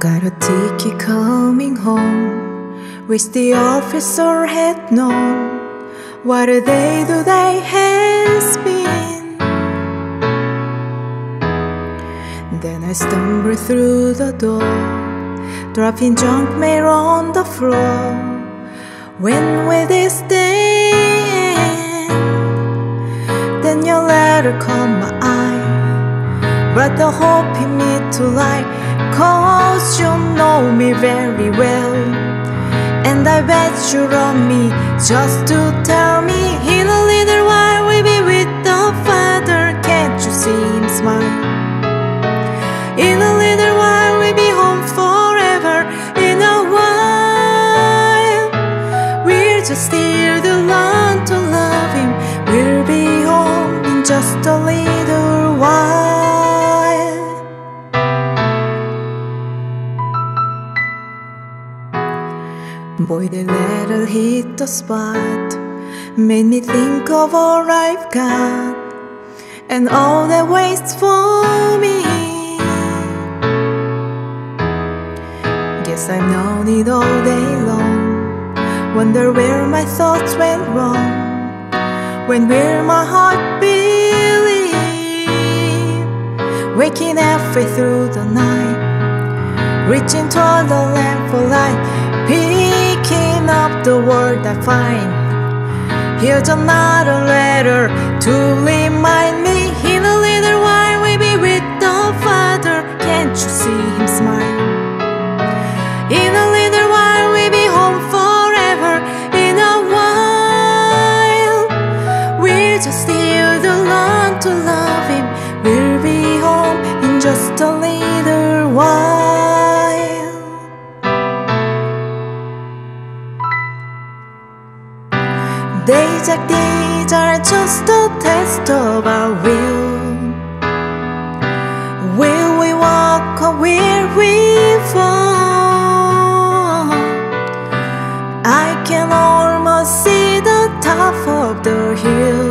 Got a ticket coming home. Wish the officer had known what a day today has been. Then I stumbled through the door, dropping junk mail on the floor. When will this day end? Then your letter caught my eye, brought the hope in me to life. Cause you know me very well. And I bet you love me just to tell me. In a little while we'll be with the Father Can't you see him smile? In a little while we'll be home forever. In a while We're just here to learn to love him. We'll be home in just a little Boy, the letter hit the spot, made me think of all I've got and all that waits for me. Guess I've known it all day long. Wonder where my thoughts went wrong. When will my heart believe? Waking halfway through the night, reaching toward the lamp for light up the word I find. Here's another letter to remind me Days like these are just a test of our will. Will we walk or will we fall? I can almost see the top of the hill,